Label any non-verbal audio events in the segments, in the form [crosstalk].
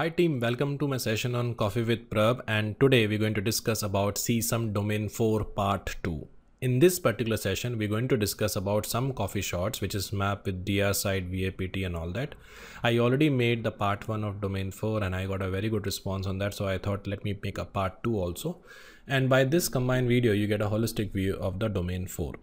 Hi team, welcome to my session on Coffee with Prabh and today we're going to discuss about CISM Domain 4 Part 2. In this particular session, we're going to discuss about some coffee shots which is mapped with DR site, VAPT and all that. I already made the part 1 of Domain 4 and I got a very good response on that so I thought let me make a part 2 also. And by this combined video, you get a holistic view of the Domain 4.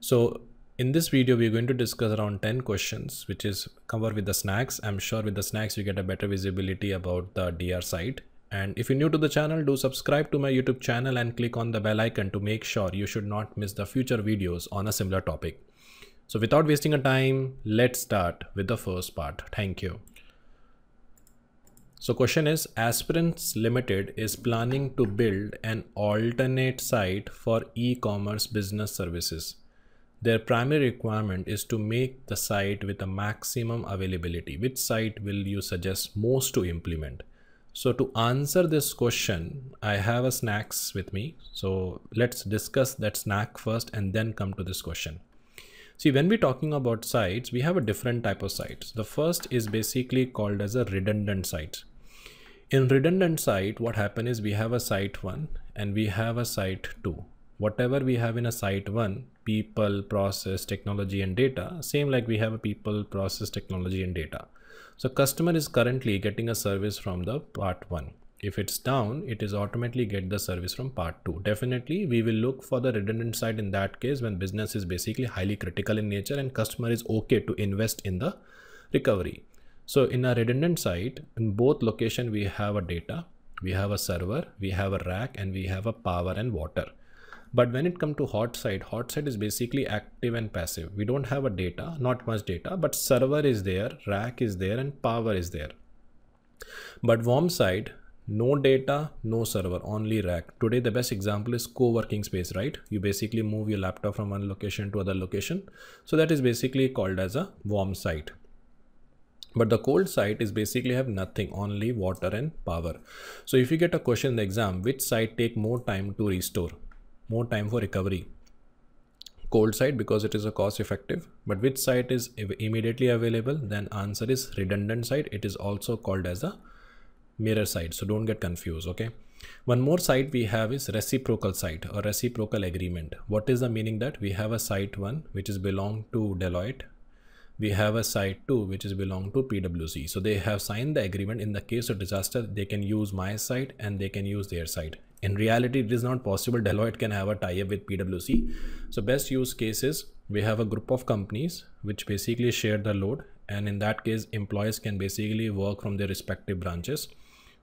So in this video, we're going to discuss around 10 questions, which is cover with the snacks. I'm sure with the snacks, you get a better visibility about the DR site. And if you're new to the channel, do subscribe to my YouTube channel and click on the bell icon to make sure you should not miss the future videos on a similar topic. So without wasting a time, let's start with the first part. Thank you. So question is Aspirants Limited is planning to build an alternate site for e-commerce business services. Their primary requirement is to make the site with a maximum availability. Which site will you suggest most to implement? So to answer this question, I have a snacks with me. So let's discuss that snack first and then come to this question. See, when we're talking about sites, we have a different type of sites. The first is basically called as a redundant site. In redundant site, what happen is we have a site one and we have a site two. Whatever we have in a site one, people, process, technology, and data, same like we have a people, process, technology, and data. So customer is currently getting a service from the part one. If it's down, it is automatically get the service from part two. Definitely, we will look for the redundant side in that case when business is basically highly critical in nature and customer is okay to invest in the recovery. So in a redundant site, in both location, we have a data, we have a server, we have a rack, and we have a power and water. But when it comes to hot site, hot site is basically active and passive. We don't have a data, not much data, but server is there, rack is there, and power is there. But warm site, no data, no server, only rack. Today, the best example is co-working space, right? You basically move your laptop from one location to other location. So that is basically called as a warm site. But the cold site is basically have nothing, only water and power. So if you get a question in the exam, which site take more time to restore? More time for recovery. Cold site because it is a cost effective but which site is immediately available then answer is redundant site it is also called as a mirror site so don't get confused okay? One more site we have is reciprocal site or reciprocal agreement. What is the meaning that? We have a site one which is belong to deloitte. We have a site 2 which is belong to PwC. So they have signed the agreement. In the case of disaster they can use my site and they can use their site. In reality it is not possible Deloitte can have a tie-up with PwC. So best use cases we have a group of companies which basically share the load and in that case employees can basically work from their respective branches.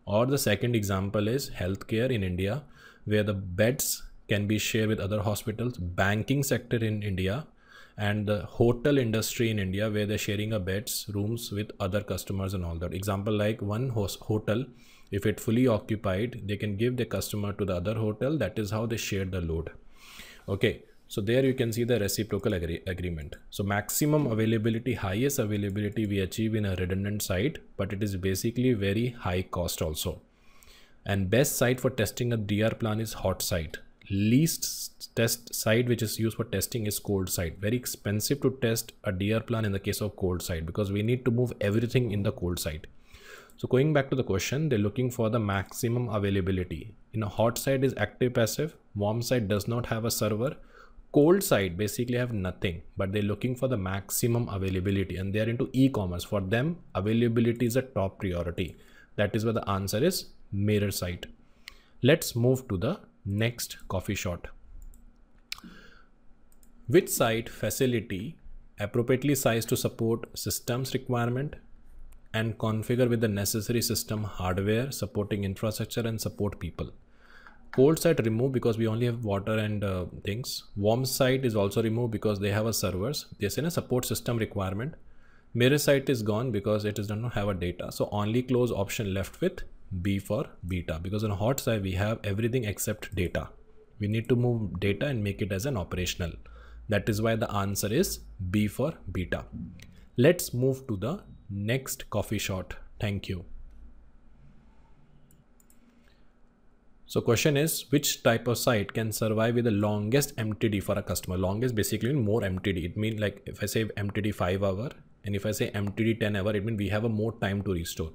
Or the second example is healthcare in India where the beds can be shared with other hospitals, banking sector in India and the hotel industry in India where they're sharing a beds, rooms with other customers and all that. Example like one hotel, if it fully occupied, they can give the customer to the other hotel. That is how they share the load. Okay. So there you can see the reciprocal agree agreement. So maximum availability, highest availability we achieve in a redundant site, but it is basically very high cost also. And best site for testing a DR plan is hot site least test site which is used for testing is cold site very expensive to test a DR plan in the case of cold site because we need to move everything in the cold site so going back to the question they're looking for the maximum availability. In a hot site is active passive warm site does not have a server. Cold site basically have nothing but they're looking for the maximum availability and they're into e-commerce. For them availability is a top priority. That is where the answer is mirror site let's move to the Next coffee shot. Which site facility appropriately sized to support systems requirement and configure with the necessary system hardware supporting infrastructure and support people. Cold site remove because we only have water and uh, things. Warm site is also removed because they have a servers. There's a support system requirement. Mirror site is gone because it does not have a data. So only close option left with B for beta because on a hot site we have everything except data. We need to move data and make it as an operational. That is why the answer is B for beta. Let's move to the next coffee shot. Thank you. So question is which type of site can survive with the longest MTD for a customer? Longest basically more MTD. It means like if I say MTD 5 hour and if I say MTD 10 hour, it means we have a more time to restore.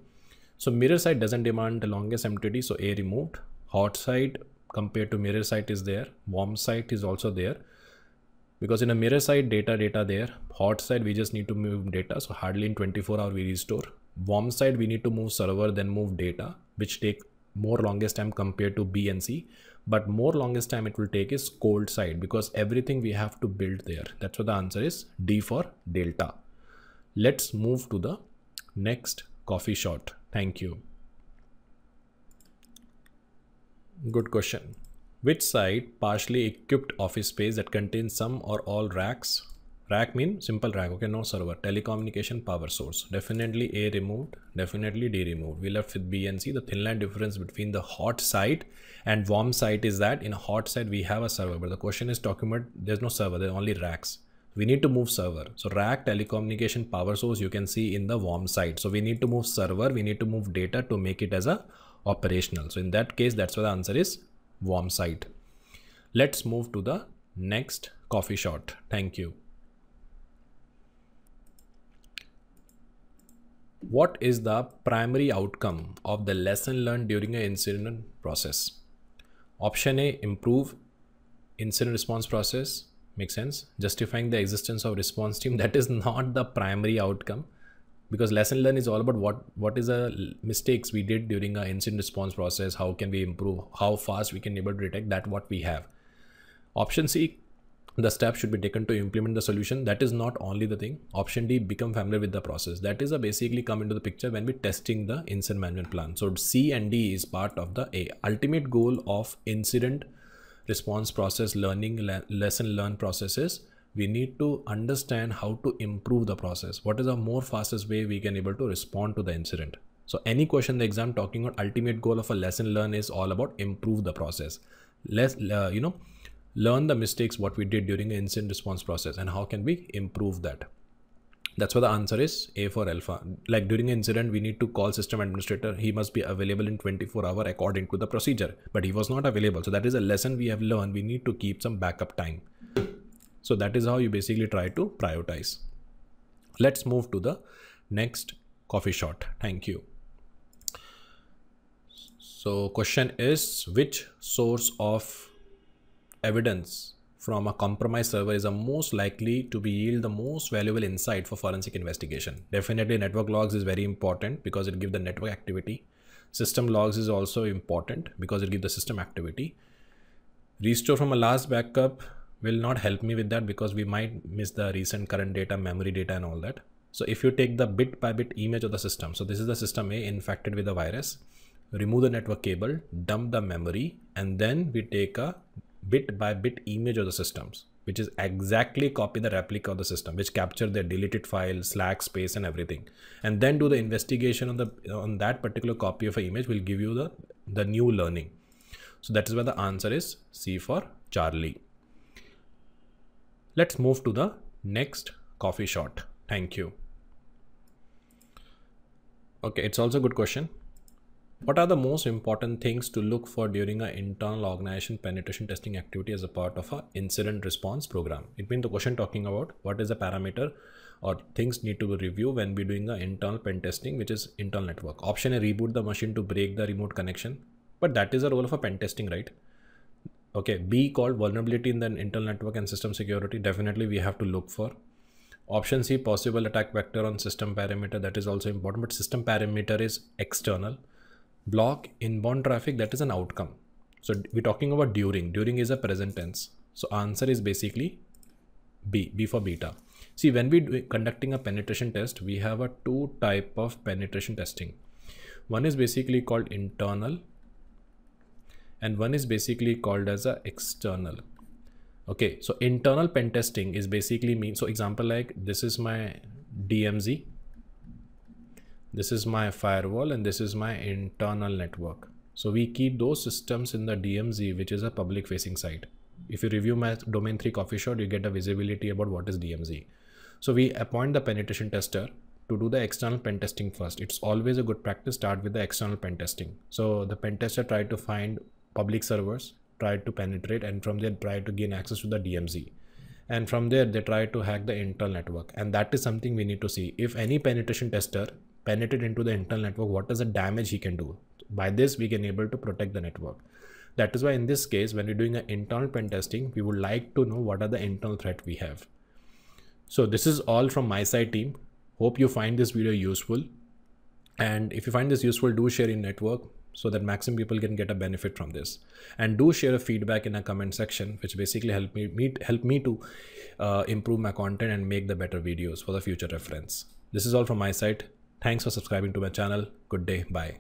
So mirror site doesn't demand the longest MTD, so A removed. Hot site compared to mirror site is there. Warm site is also there. Because in a mirror site, data, data there. Hot site, we just need to move data. So hardly in 24 hour we restore. Warm site, we need to move server, then move data, which take more longest time compared to B and C. But more longest time it will take is cold site because everything we have to build there. That's what the answer is D for delta. Let's move to the next coffee shot. Thank you. Good question. Which site partially equipped office space that contains some or all racks? Rack mean simple rack, okay, no server. Telecommunication power source. Definitely A removed, definitely D removed. We left with B and C. The thin line difference between the hot site and warm site is that in a hot site we have a server, but the question is about there's no server, there only racks we need to move server. So rack telecommunication power source you can see in the warm site. So we need to move server, we need to move data to make it as a operational. So in that case, that's why the answer is warm site. Let's move to the next coffee shot. Thank you. What is the primary outcome of the lesson learned during an incident process? Option A, improve incident response process Makes sense justifying the existence of response team [laughs] that is not the primary outcome because lesson learn is all about what what is the mistakes we did during our incident response process how can we improve how fast we can able to detect that what we have. Option c the steps should be taken to implement the solution. That is not only the thing. Option d become familiar with the process. That is a basically come into the picture when we're testing the incident management plan. So c and d is part of the a. Ultimate goal of incident response process learning le lesson learn processes we need to understand how to improve the process what is the more fastest way we can able to respond to the incident so any question the exam talking about ultimate goal of a lesson learn is all about improve the process let's uh, you know learn the mistakes what we did during the incident response process and how can we improve that that's why the answer is A for alpha. Like during incident, we need to call system administrator. He must be available in 24 hour according to the procedure, but he was not available. So that is a lesson we have learned. We need to keep some backup time. So that is how you basically try to prioritize. Let's move to the next coffee shot. Thank you. So question is which source of evidence from a compromised server is the most likely to be yield the most valuable insight for forensic investigation. Definitely network logs is very important because it gives the network activity. System logs is also important because it gives the system activity. Restore from a last backup will not help me with that because we might miss the recent current data, memory data and all that. So if you take the bit by bit image of the system, so this is the system A infected with a virus, remove the network cable, dump the memory, and then we take a bit by bit image of the systems which is exactly copy the replica of the system which capture the deleted file slack space and everything. And then do the investigation on the on that particular copy of an image will give you the the new learning. So that is why the answer is c for charlie let's move to the next coffee shot thank you okay it's also a good question what are the most important things to look for during an internal organization penetration testing activity as a part of a incident response program? It means the question talking about what is the parameter or things need to be reviewed when we're doing an internal pen testing, which is internal network. Option A, reboot the machine to break the remote connection. But that is the role of a pen testing, right? Okay, B called vulnerability in the internal network and system security. Definitely we have to look for. Option C, possible attack vector on system parameter. That is also important, but system parameter is external block inbound traffic that is an outcome so we're talking about during during is a present tense so answer is basically b b for beta see when we do conducting a penetration test we have a two type of penetration testing one is basically called internal and one is basically called as a external okay so internal pen testing is basically mean so example like this is my dmz this is my firewall and this is my internal network. So we keep those systems in the DMZ, which is a public facing site. If you review my domain 3 coffee shot, you get a visibility about what is DMZ. So we appoint the penetration tester to do the external pen testing first. It's always a good practice start with the external pen testing. So the pen tester try to find public servers, tried to penetrate and from there try to gain access to the DMZ. And from there they try to hack the internal network. And that is something we need to see. If any penetration tester penetrated into the internal network what is the damage he can do by this we can able to protect the network that is why in this case when we're doing an internal pen testing we would like to know what are the internal threat we have so this is all from my side team hope you find this video useful and if you find this useful do share in network so that maximum people can get a benefit from this. And do share a feedback in a comment section which basically help me help me to uh, improve my content and make the better videos for the future reference. This is all from my side. Thanks for subscribing to my channel. Good day. Bye